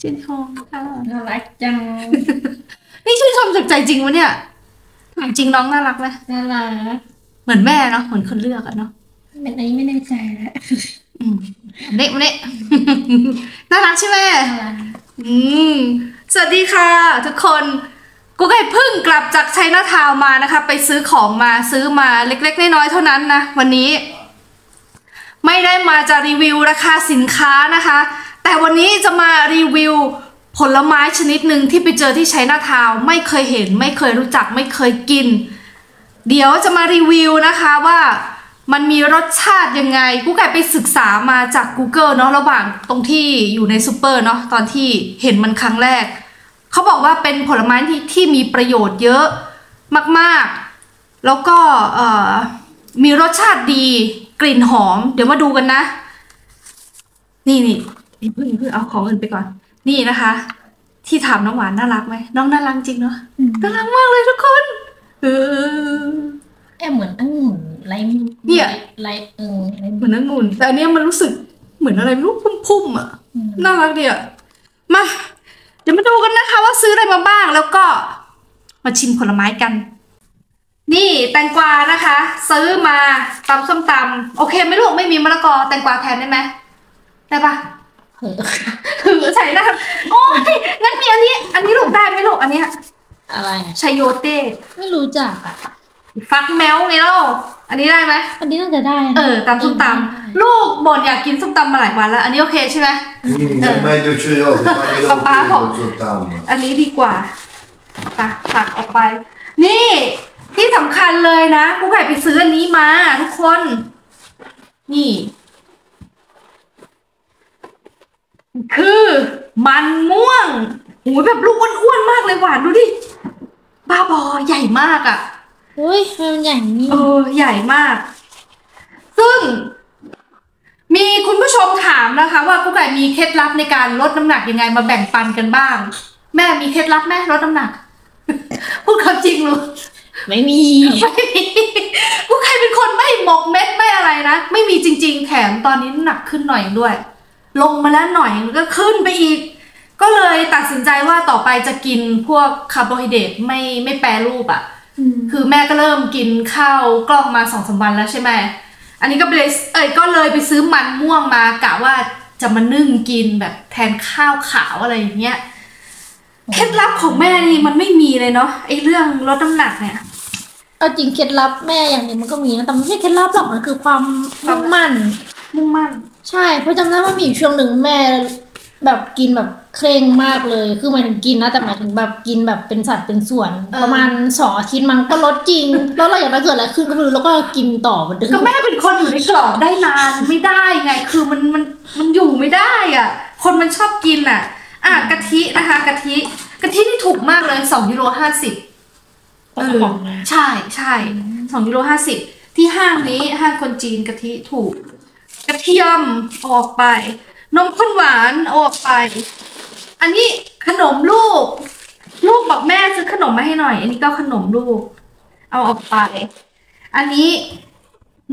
ชื่นชมค่ะน่ารักจัง นี่ชื่นชมจากใจจริงวะเนี่ยถามจริงน้องน่ารักไหมน่ารัก เหมือนแม่เนาะ เหมือนคนเลือกอะเนาะเป็นอันนี้ไม่แน่ใจแล้วอืมเด็กเด็กน่ารักใช่ไหมน่ารักอืม สวัสดีค่ะ ทุกคน กูไก่เพิ่งกลับจากไชน่าทาวน์มานะคะ ไปซื้อของมาซื้อมาเล็กๆน้อยๆเท่านั้นนะ วันนี้ ไม่ได้มาจะรีวิวราคาสินค้านะคะ แต่วันนี้จะมารีวิวผลไม้ชนิดหนึ่งที่ไปเจอที่ไชน่าทาวน์ไม่เคยเห็น ไม่เคยรู้จักไม่เคยกิน เดี๋ยวจะมารีวิวนะคะว่ามันมีรสชาติยังไงกูไก่ไปศึกษามาจาก Google เนาะระหว่างตรงที่อยู่ในซูเปอร์เนาะตอนที่เห็นมันครั้งแรก เขาบอกว่าเป็นผลไม้ที่ที่มีประโยชน์เยอะมากๆ แล้วก็มีรสชาติดีกลิ่นหอม เดี๋ยวมาดูกันนะ นี่นี่ เพิ่งเพิ่งเอาของอื่นไปก่อน นี่นะคะ ที่ถามน้องหวานน่ารักไหมน้องน่ารักจริงเนาะน่ารักมากเลยทุกคนเออแอบเหมือนองุ่นไรเนี่ยไรเออไรเหมือนองุ่นแต่อันเนี้ยมันรู้สึกเหมือนอะไรไม่รู้พุ่มๆอะน่ารักดีอะมาเดี๋ยวมาดูกันนะคะ ว่าซื้ออะไรมาบ้างแล้วก็ มาชิมผลไม้กัน นี่แตงกวานะคะ ซื้อมาตำส้มตำโอเคไหม่ลูกไม่มีมะละกอแตงกวาแทนได้ไหมได้ปะเออ คือใส่ได้โอ้ยงั้นมีอันนี้ อันนี้ลูกได้ไหมลูกอันเนี้ยอะไรชัยโยเต้ไม่รู้จักอะฟักแมวไงเล่าอันนี้ได้ไหมอันนี้น่าจะได้นะเออตำส้มตำลูกบ่นอยากกินส้มตำมาหลายวันแล้ว อันนี้โอเคใช่ไหม Mm, è meglio ceioso, fai Papà, dopo po- soltanto. อันนี้ดีกว่าตักตักออกไป นี่ ที่สำคัญเลยนะกูไก่ไปซื้ออันนี้มา ทุกคน นี่ คือมันม่วงโอ้ยแบบลูกอ้วนๆมากเลยหวานดูดิ บ้าบอใหญ่มากอะ่ะเฮ้ยทำไมมันใหญ่นี่เออใหญ่มาก ซึ่ง มีคุณผู้ชมถามนะคะ ว่ากุ๊กไก่มีเคล็ดลับในการลดน้ำหนักยังไงมาแบ่งปันกันบ้าง แม่มีเคล็ดลับแม่ลดน้ำหนัก พูดความจริงลูกไม่มีไม่มีกุ๊กไก่เป็นคนไม่หมกเม็ดไม่อะไรนะ ไม่มีจริง ๆ แถมตอนนี้น้ำหนักขึ้นหน่อยด้วย ลงมาแล้วหน่อยก็ขึ้นไปอีก ก็เลยตัดสินใจว่าต่อไปจะกินพวกคาร์โบไฮเดรตไม่ไม่แปรรูปอะคือแม่ก็เริ่มกินข้าวกล้องมาสองสามวันแล้วใช่ไหมอันนี้ก็ไปเลยเอ้ยก็เลยไปซื้อมันม่วงมากะว่าจะมานึ่งกินแบบแทนข้าวขาวอะไรอย่างเงี้ยเคล็ดลับของแม่นี่มันไม่มีเลยเนาะไอ้เรื่องลดน้ำหนักเนี่ยเอาจริงเคล็ดลับแม่อย่างหนึงมันก็มีนะแต่มันไม่ใช่เคล็ดลับหรอกมันคือความมุ่งมั่นมุ่งมั่น ใช่เพราะจำได้ว่ามีอยู่ช่วงหนึ่งแม่แบบกินแบบเคร่งมากเลย คือหมายถึงกินนะ แต่หมายถึงแบบกินแบบเป็นสัดเป็นส่วนเออประมาณสองอาทิตย์มันก็ลดจริง แล้วเราอยากได้เกิดอะไรขึ้นก็ไม่รู้แล้วก็กินต่อเหมือนเดิก็มแม่เป็นคนอยู่ในกรอบได้นานไม่ได้ไง คือมันมันมันอยู่ไม่ได้อะ คนมันชอบกินอะ อะกะทินะคะกะทิกะทินี่ถูกมากเลยสองยูโรห้าสิบกระป๋องนะใช่ใช่สองยูโรห้าสิบที่ห้างนี้ห้างคนจีนกะทิถูก กระเทียมเอาออกไป นมข้นหวานเอาออกไป อันนี้ขนมลูก ลูกบอกแม่ซื้อขนมมาให้หน่อย อันนี้ก็ขนมลูก เอาออกไป อันนี้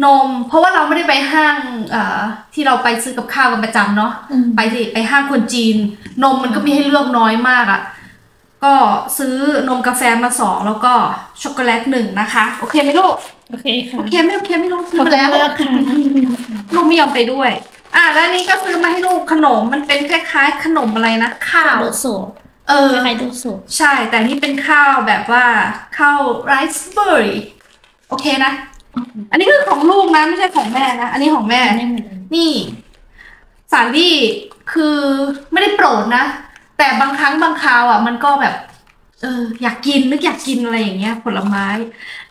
นม เพราะว่าเราไม่ได้ไปห้างเอ่อที่เราไปซื้อกับข้าวกันประจำเนาะอืม ไปสิไปห้างคนจีน นมมันก็มีให้เลือกน้อยมากอะ่ะ ก็ซื้อนมกาแฟมาสองแล้วก็ช็อกโกแลตหนึ่งนะคะ โอเคไหมลูก โอเคค่ะ โอเคไหมโอเคไหมลูกซื้อขอบมาคุณแล้วมากค่ะลูกไม่ยอมไปด้วย อะแล้วอันนี้ก็ซื้อมาให้ลูกขนมมันเป็นคล้ายๆ ขนมอะไรนะข้าว โดโซะเออคล้ายๆโดโซะใช่ แต่นี่เป็นข้าวแบบว่าข้าวไรซ์เบอร์รี่โอเคนะ อันนี้คือของลูกนะไม่ใช่ของแม่นะ อันนี้ของแม่ได้หมดเลยนี่ สาลี่คือไม่ได้โปรดนะ แต่บางครั้งบางคราวอะ มันก็แบบ เออ อยากกินนึกอยากกินอะไรอย่างเงี้ย ผลไม้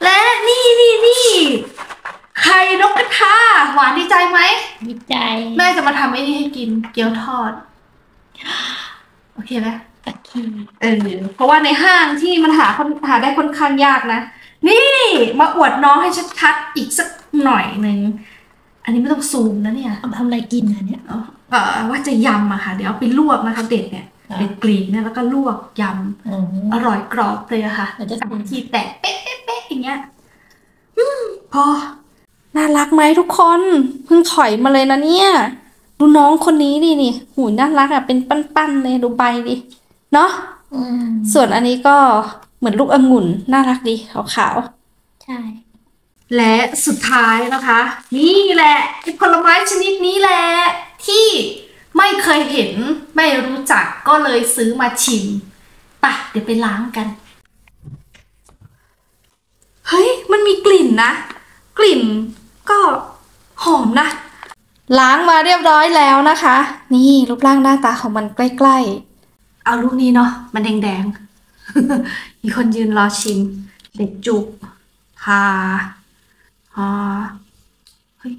และนี่นี่นี่ไข่นกกระทาหวานดีใจไหมดีใจ แม่จะมาทำไอ้นี่ให้กินเกี๊ยวทอด โอเคไหมตะกี้เออเพราะว่าในห้างที่มันหาคนหาได้ค่อนข้างยากนะ นี่มาอวดน้องให้ชัดๆอีกสักหน่อยหนึ่งอันนี้ไม่ต้องซูมนะเนี่ยเอาทำอะไรกินอะเนี่ยเอ่อเอ่อว่าจะยำอะค่ะ เดี๋ยวเอาไปลวกนะคะเด็ดเนี่ย อ่าเป็นกรีนเนี่ยแล้วก็ลวกยอืมำอร่อยกรอบเลยอะค่ะเดี๋ยวจะสามทีแตะเป๊ะเป๊ะเป๊ะอย่างเงี้ยอืมพอ น่ารักไหมทุกคนเพิ่งถอยมาเลยนะเนี่ย ดูน้องคนนี้ดินี่หูน่ารักอะเป็นปั้นๆเลยดูใบดิเนาะอืมส่วนอันนี้ก็เหมือนลูกองุ่นน่ารักดีขาวๆใช่และสุดท้ายนะคะ นี่แหละไอ้ผลไม้ชนิดนี้แหละที่ ไม่เคยเห็น ไม่รู้จักก็เลยซื้อมาชิมปะเดี๋ยวไปล้างกัน เฮ้ย มันมีกลิ่นนะ กลิ่นก็หอมนะ ล้างมาเรียบร้อยแล้วนะคะ นี่รูปร่างหน้าตาของมันใกล้ๆ เอาลูกนี้เนาะ มันแดงๆ มีคนยืนรอชิม เด็กจุกพาอ่าเฮ้ย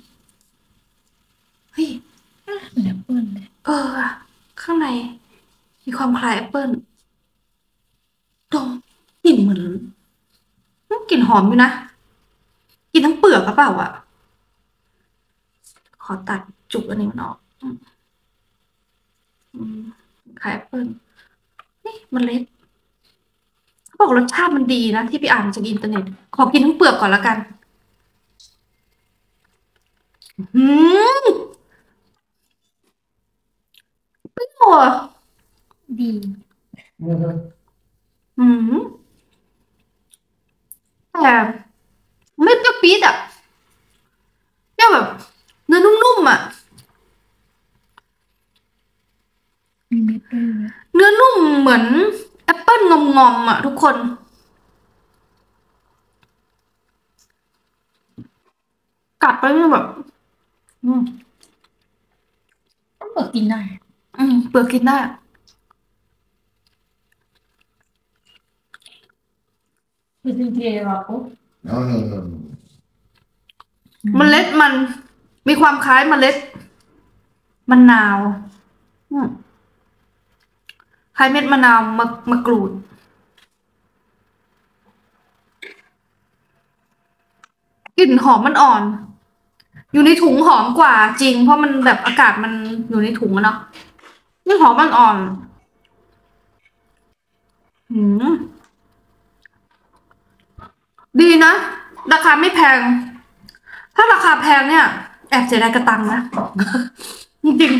เฮ้ย เหมือนแอปเปิ้ลเลยเออ ข้างใน มีความคล้ายแอปเปิ้ลดมกลิ่นเหมือนกลิ่นหอมอยู่นะกินทั้งเปลือกหรือเปล่าอะ ขอตัดจุกอันนี้มันออกคล้ายแอปเปิ้ลนี่มันเล็กเขาบอกรสชาติมันดีนะที่ไปอ่านจากอินเทอร์เน็ต ขอกินทั้งเปลือกก่อนแล้วกัน อืมเปรี้ยวอะ ดี อืมแต่ไม่เปรี้ยวปี๊ดอะเปรี้ยวแบบเนื้อนุ่มๆอะ มีเม็ดด้วยนะเนื้อนุ่มเหมือนแอปเปิ้ลงอมๆอะทุกคน กัดไปมันแบบ อืม ต้องเปิดกินได้ อืมเปลือกกินได้ คือจริงๆเราปุ๊บ No, no, no, no. เมล็ดมันมีความคล้ายเมล็ดมะนาวอืมคล้ายเม็ดมะนาวมะมะกรูด กลิ่นหอมมันอ่อน อยู่ในถุงหอมกว่าจริง เพราะมันแบบอากาศมันอยู่ในถุงอะเนาะนี่หอมมันอ่อนหืม ดีนะ ราคาไม่แพง ถ้าราคาแพงเนี่ย แอบเสียดายกระตังนะ จริง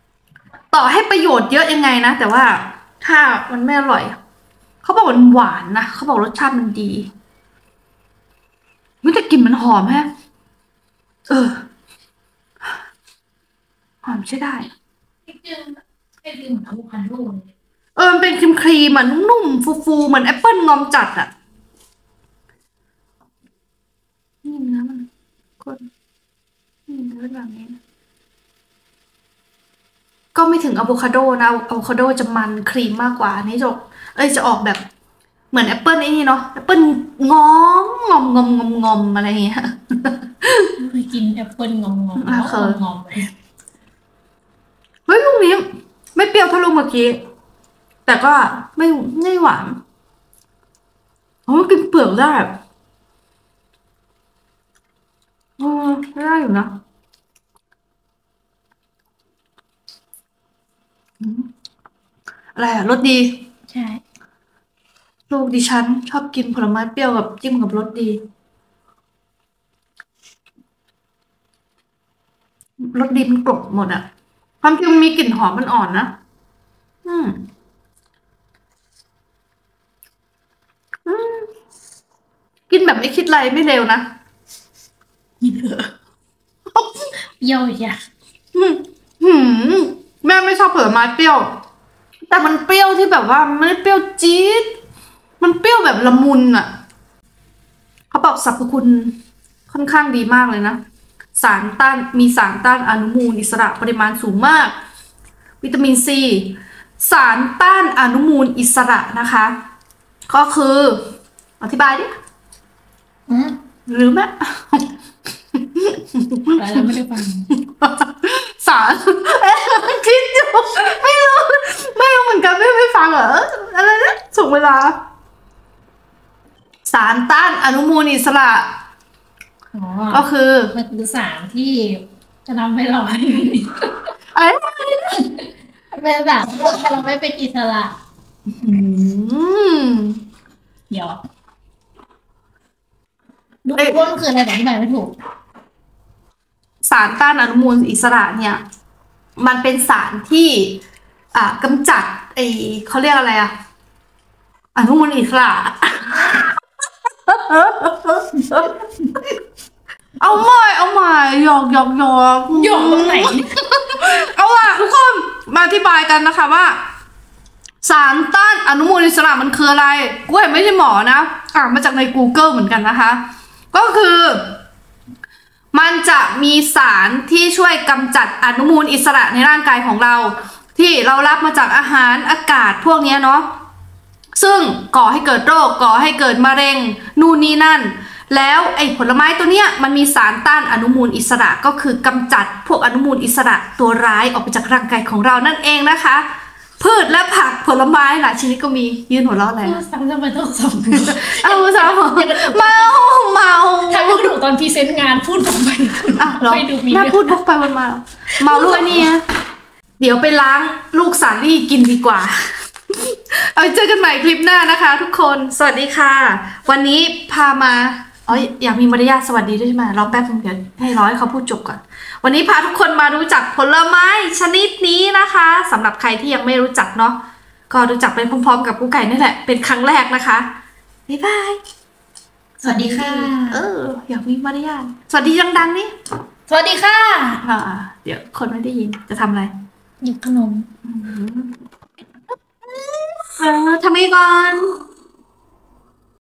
ๆ ต่อให้ประโยชน์เยอะยังไงนะ แต่ว่าถ้ามันไม่อร่อย เขาบอกมันหวานนะ เขาบอกรสชาติมันดีมันแต่กลิ่นมันหอมแฮะเออ หอมใช่ได้จริงๆไอ้ดิมเหมือนอะโวคาโดเลยเออมันเป็นครีมครีมๆอะนุ่มๆฟูๆเหมือนแอปเปิลงอมจัดอะ นี่เนื้อมันก็นี่เนื้อแบบนี้นะก็ไม่ถึงอะโวคาโดนะอะโวคาโดจะมันครีมมากกว่าอันนี้จะเอ้ยจะออกแบบเหมือนแอปเปิลไอ้นี่เนาะแอปเปิลงอมงอมงอมงอมงอมอะไรอย่างเงี้ยเคยกินแอปเปิ้ลงอมๆอะแล้วเคยงอมๆเลยเฮ้ยลูกนี้ไม่เปรี้ยวเท่าลูกเมื่อกี้ แต่ก็ไม่ไม่หวานอ๋อกินเปลือกได้เออ ได้อยู่นะอืมอะไรอะรสดี ใช่ ลูกดิฉันชอบกินผลไม้เปรี้ยวกับจิ้มกับรสดี รสดีมันกลบหมดอะความจริงมันมีกลิ่นหอมมันอ่อนนะอืมอืม กินแบบไม่คิดอะไรไม่เร็วนะเป รี้ยวจ้ะอืมหืมแม่ไม่ชอบผลไม้เปรี้ยว แต่มันเปรี้ยวที่แบบว่ามันไม่ได้เปรี้ยวจี๊ด มันเปรี้ยวแบบละมุนอะเขาบอกสรรพคุณค่อนข้างดีมากเลยนะ สารต้านมีสารต้านอนุมูลอิสระปริมาณสูงมาก วิตามินซี สารต้านอนุมูลอิสระนะคะ ก็คือ อธิบายดิ อืมหรือแม่ แต่เราไม่ได้ฟังสารเอ๊ะคิดอยู่ไม่รู้ไม่รู้เหมือนกันไม่ไม่ฟังเหรออะไรนะส่งเวลา สารต้านอนุมูลอิสระอ๋อก็คือมันคือสารที่จะทำให้เราอะไรเป็นสารที่ทำให้เราไม่เป็นอิสระอืมเดี๋ยวดูว่ามันคืออะไรแต่อธิบายไม่ถูก สารต้านอนุมูลอิสระเนี่ย มันเป็นสารที่อ่ากำจัดไอเขาเรียกอะไรอะอนุมูลอิสระ เอาใหม่เอาใหม่หยอกหยอกหยอกหยอกตรงไหน เอาล่ะทุกคนมาอธิบายกันนะคะว่า สารต้านอนุมูลอิสระมันคืออะไรกูเห็นไม่ใช่หมอนะอ่านมาจากใน Google เหมือนกันนะคะ ก็คือ มันจะมีสารที่ช่วยกำจัดอนุมูลอิสระในร่างกายของเรา ที่เรารับมาจากอาหารอากาศพวกเนี้ยเนาะซึ่งก่อให้เกิดโรคก่อให้เกิดมะเร็ง นู่นนี่นั่น แล้วไอ้ผลไม้ตัวเนี้ยมันมีสารต้านอนุมูลอิสระก็คือกำจัดพวกอนุมูลอิสระตัวร้ายออกไปจากร่างกายของเรานั่นเองนะคะ พืชและผักผลไม้หลายชนิดก็มียืนหัวเราะอะไรซ้ำทำไมต้องซ้เอาสาวเมาเมาำทำให้หนูต อนพรีเซนต์งานพูดผมไปอะเหรอไม่ดูมีน่าพูดวกไปวนมาเหรอเมาลูกไอ้เนี่ยเดี๋ยวไปล้างลูกสาลี่กินดีกว่า เอาเจอกันใหม่คลิปหน้านะคะ ทุกคน สวัสดีค่ะ วันนี้พามาอ๋ออยากมีมารยาทสวัสดีด้วยใช่ไหมรอแป๊บนึงเดี๋ยวให้ร้อยเขาพูดจบก่อน วันนี้พาทุกคนมารู้จักผลไม้ชนิดนี้นะคะสำหรับใครที่ยังไม่รู้จักเนาะก็รู้จักไปพร้อม ๆ กับกูไก่นี่แหละเป็นครั้งแรกนะคะบ๊ายบาย สวัสดีค่ะ เออ อยากมีมารยาทสวัสดีดังๆนี่สวัสดีค่ะ อ่าเดี๋ยวคนไม่ได้ยินจะทำอะไรหยิบขนม เออทำไงก่อน